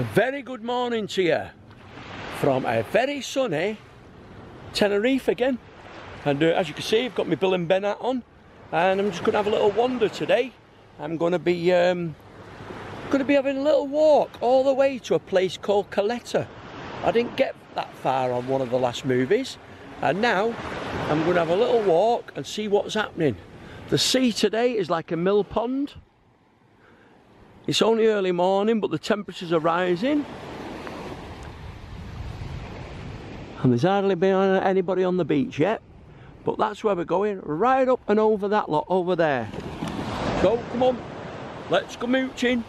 A very good morning to you from a very sunny Tenerife again. And uh, as you can see, I've got my Bill and Ben hat on, and I'm just going to have a little wander today. I'm going to be um, going to be having a little walk all the way to a place called Caleta. I didn't get that far on one of the last movies, and now I'm going to have a little walk and see what's happening. The sea today is like a mill pond. It's only early morning, but the temperatures are rising. And there's hardly been anybody on the beach yet. But that's where we're going, right up and over that lot over there. So, come on, let's go mooching.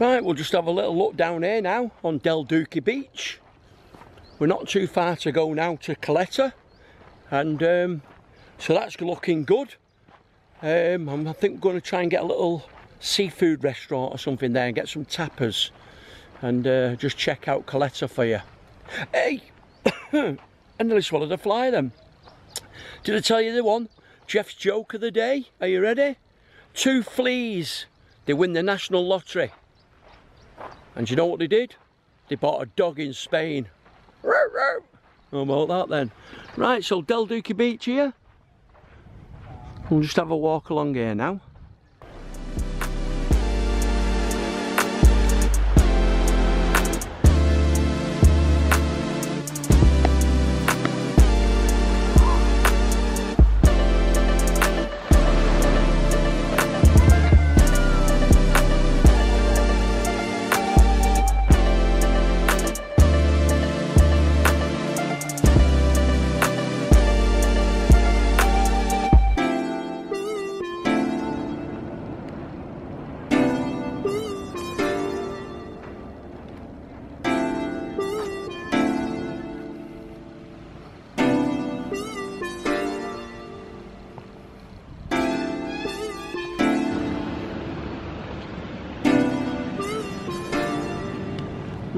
Right, we'll just have a little look down here now on Del Duque Beach. We're not too far to go now to Caleta. And um, so that's looking good. Um, I think we're going to try and get a little seafood restaurant or something there and get some tapas. And uh, just check out Caleta for you. Hey! And nearly swallowed a fly then. Did I tell you the one? Geoff's joke of the day. Are you ready? Two fleas. They win the national lottery. And you know what they did? They bought a dog in Spain. How about that then? Right, so Del Duque Beach here. We'll just have a walk along here now.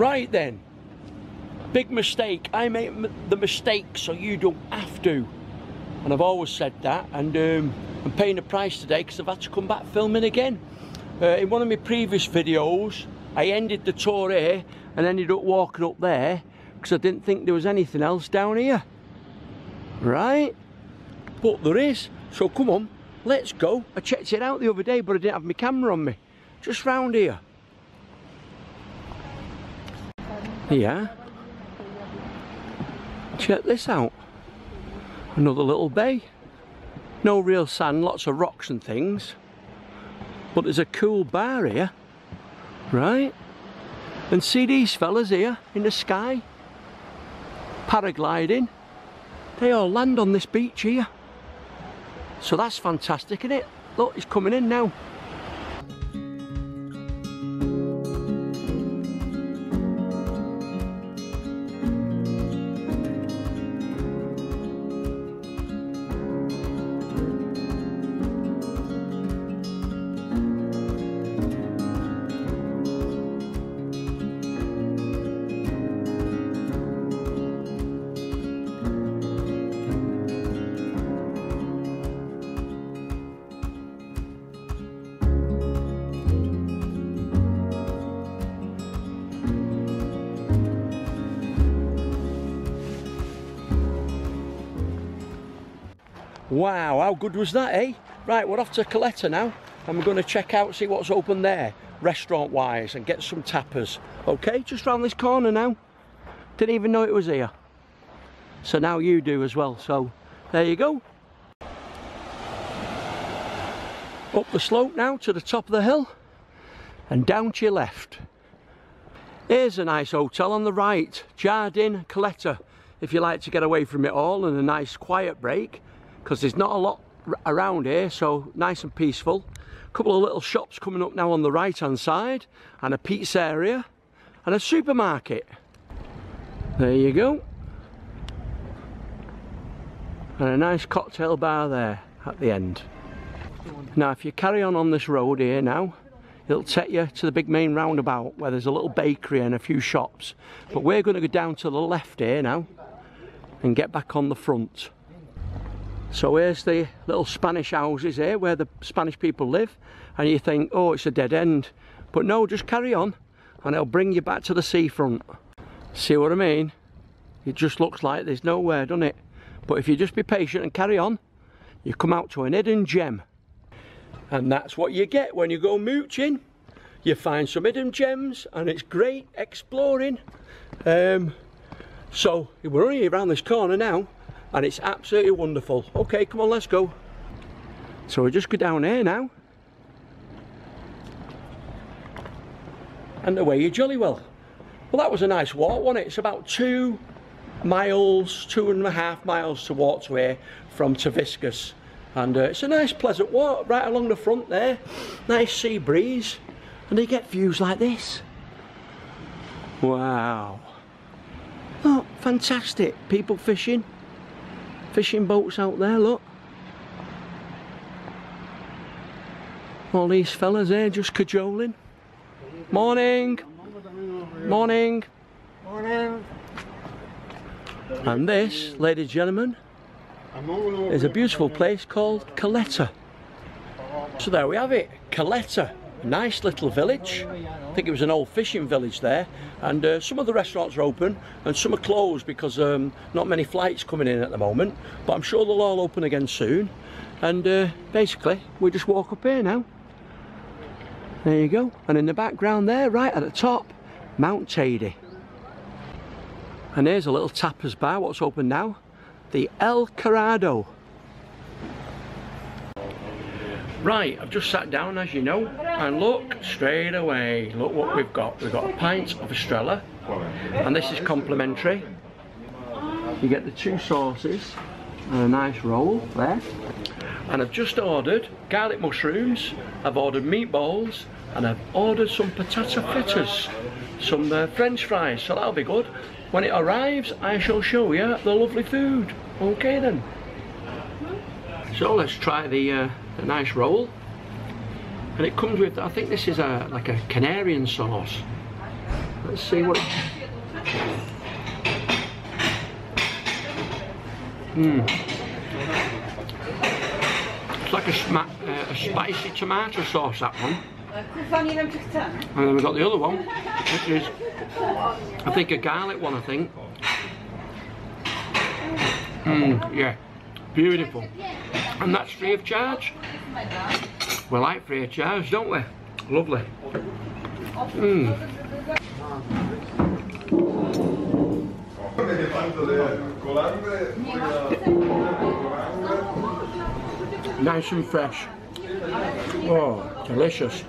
Right then, big mistake. I make the mistake so you don't have to. And I've always said that. And um, I'm paying the price today because I've had to come back filming again. Uh, in one of my previous videos, I ended the tour here and ended up walking up there because I didn't think there was anything else down here. Right? But there is. So come on, let's go. I checked it out the other day, but I didn't have my camera on me. Just round here. Yeah. Check this out. Another little bay. No real sand, lots of rocks and things. But there's a cool bar here. Right? And see these fellas here in the sky? Paragliding. They all land on this beach here. So that's fantastic, isn't it? Look, he's coming in now. Wow, how good was that, eh? Right, we're off to Caleta now, and we're going to check out, see what's open there, restaurant-wise, and get some tapas. Okay, just round this corner now. Didn't even know it was here. So now you do as well. So there you go. Up the slope now to the top of the hill and down to your left. Here's a nice hotel on the right, Jardin Caleta, if you like to get away from it all and a nice quiet break, because there's not a lot around here, so nice and peaceful. A couple of little shops coming up now on the right hand side, and a pizza area, and a supermarket. There you go. And a nice cocktail bar there at the end. Now if you carry on on this road here now, it'll take you to the big main roundabout where there's a little bakery and a few shops. But we're going to go down to the left here now and get back on the front. So here's the little Spanish houses here where the Spanish people live and you think, oh, it's a dead end. But no, just carry on and it'll bring you back to the seafront. See what I mean? It just looks like there's nowhere, doesn't it? But if you just be patient and carry on, you come out to an hidden gem. And that's what you get when you go mooching. You find some hidden gems and it's great exploring. Um, so we're only around this corner now and it's absolutely wonderful. Okay, come on, let's go. So we just go down here now. And away you jolly well. Well, that was a nice walk, wasn't it? It's about two miles, two and a half miles to walk to here from Torviscas. And uh, it's a nice pleasant walk right along the front there. Nice sea breeze. And you get views like this. Wow. Oh, fantastic. People fishing. Fishing boats out there, look. All these fellas there just cajoling. Morning. Morning. Morning. And this, ladies and gentlemen, is a beautiful place called Caleta. So there we have it, Caleta. Nice little village. I think it was an old fishing village there. And uh, some of the restaurants are open and some are closed because um, not many flights coming in at the moment. But I'm sure they'll all open again soon. And uh, basically, we just walk up here now. There you go. And in the background there, right at the top, Mount Teide. And here's a little tapas bar, what's open now? The El Caldero. Right, I've just sat down as you know, and look straight away, look what we've got. We've got a pint of Estrella, and this is complimentary. You get the two sauces, and a nice roll there. And I've just ordered garlic mushrooms, I've ordered meatballs, and I've ordered some potato fritters, some uh, french fries, so that'll be good. When it arrives, I shall show you the lovely food. Okay then. So let's try the, uh, the nice roll. And it comes with, I think this is a like a Canarian sauce. Let's see what... Mmm. It's like a, uh, a spicy tomato sauce, that one. And then we've got the other one, which is, I think a garlic one, I think. Mmm, yeah, beautiful. And that's free of charge. We like free of charge, don't we? Lovely. Mmm. Nice and fresh. Oh, delicious.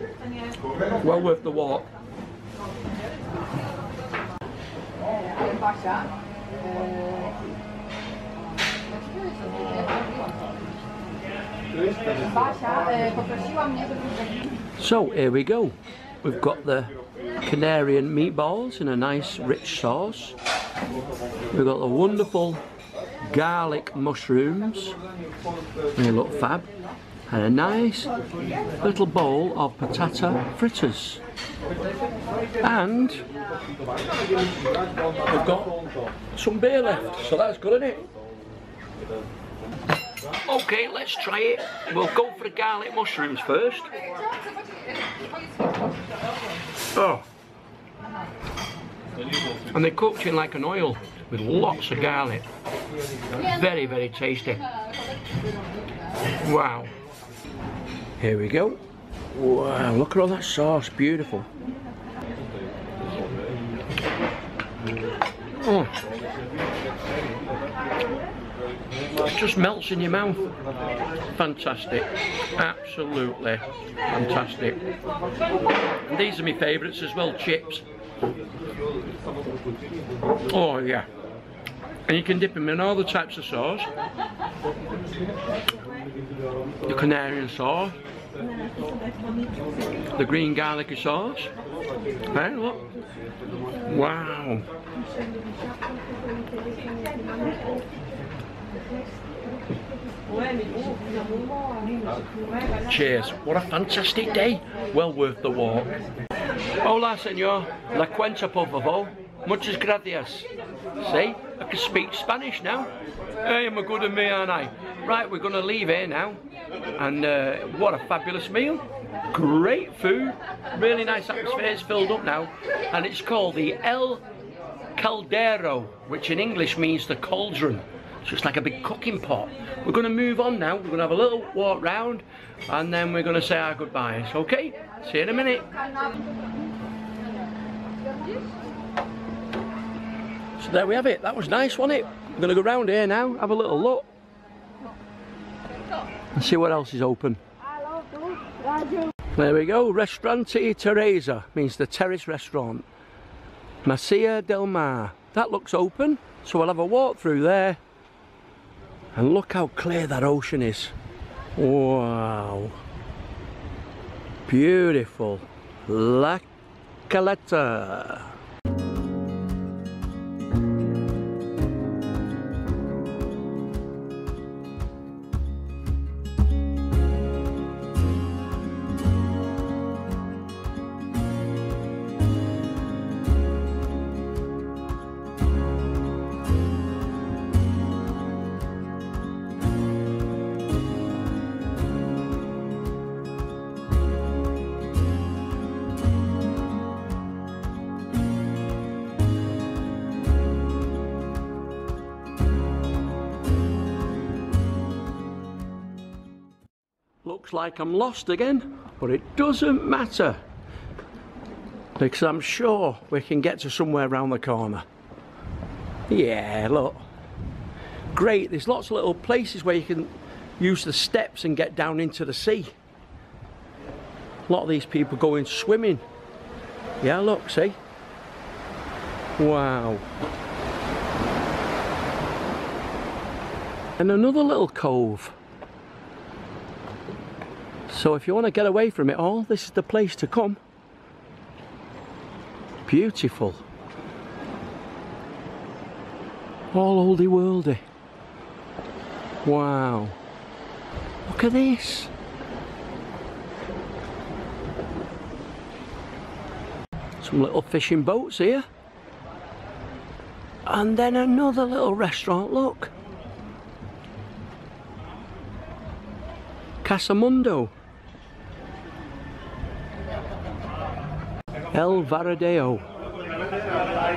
Well worth the walk. So here we go. We've got the Canarian meatballs in a nice rich sauce. We've got the wonderful garlic mushrooms. They look fab and a nice little bowl of patata fritters. And we've got some beer left, so that's good, isn't it? Okay, let's try it. We'll go for the garlic mushrooms first. Oh. And they're cooked in like an oil with lots of garlic. Very, very tasty. Wow. Here we go. Wow, look at all that sauce, beautiful. Oh. It just melts in your mouth. Fantastic. Absolutely fantastic. And these are my favourites as well, chips. Oh yeah. And you can dip them in all the types of sauce. The Canarian sauce. The green garlicky sauce. Hey, look. Wow. Cheers. What a fantastic day. Well worth the walk. Hola, senor. La cuenta, por favor. Muchas gracias. See? I can speak Spanish now. Hey, I'm a good at me, aren't I? Right, we're going to leave here now. And uh, what a fabulous meal. Great food. Really nice atmosphere. It's filled up now. And it's called the El Caldero, which in English means the cauldron. It's like a big cooking pot. We're going to move on now. We're going to have a little walk round and then we're going to say our goodbyes. Okay? See you in a minute. So there we have it. That was nice, wasn't it? We're going to go round here now, have a little look. And see what else is open. There we go. Restaurante Terraza means the terrace restaurant. Masia del Mar. That looks open. So we'll have a walk through there and look how clear that ocean is. Wow. Beautiful. La Caleta. Like I'm lost again, but it doesn't matter. Because I'm sure we can get to somewhere around the corner. Yeah, look. Great, there's lots of little places where you can use the steps and get down into the sea. A lot of these people going swimming. Yeah, look, see? Wow. And another little cove. So if you want to get away from it all, this is the place to come. Beautiful. All oldie worldy. Wow. Look at this. Some little fishing boats here. And then another little restaurant, look. Casamundo. El Varadeo.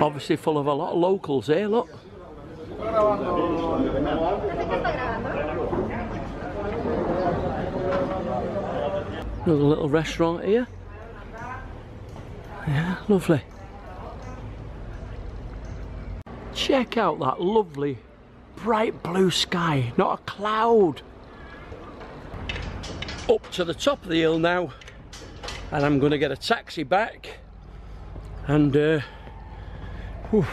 Obviously full of a lot of locals here, look. Another little restaurant here. Yeah, lovely. Check out that lovely bright blue sky, not a cloud. Up to the top of the hill now and I'm going to get a taxi back and uh, whew,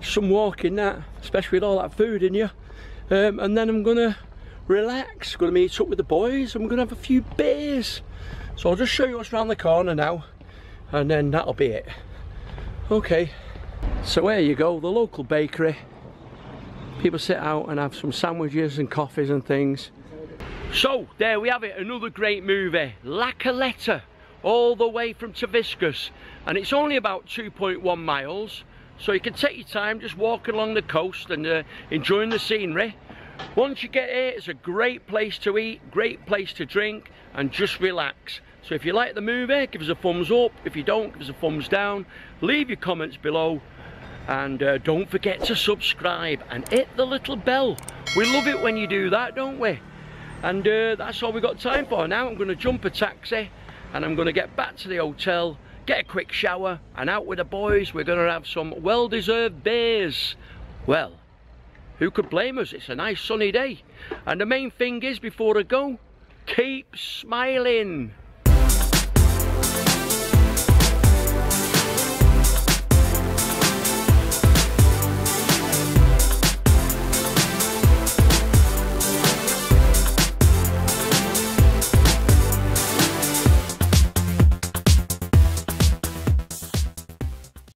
some walking that especially with all that food in you. Um, and then I'm gonna relax gonna meet up with the boys I'm gonna have a few beers. So I'll just show you what's around the corner now and then that'll be it. Okay. So there you go the local bakery. People sit out and have some sandwiches and coffees and things. So there we have it another great movie La all the way from Torviscas and it's only about 2.1 miles. So you can take your time just walking along the coast and uh, enjoying the scenery. Once you get here it's a great place to eat great place to drink and just relax. So if you like the movie give us a thumbs up. If you don't give us a thumbs down. Leave your comments below. And uh, don't forget to subscribe and hit the little bell. We love it when you do that don't we? And uh, that's all we've got time for. Now I'm going to jump a taxi and I'm gonna get back to the hotel, get a quick shower, and out with the boys. We're gonna have some well-deserved beers. Well, who could blame us? It's a nice sunny day. And the main thing is, before I go, keep smiling.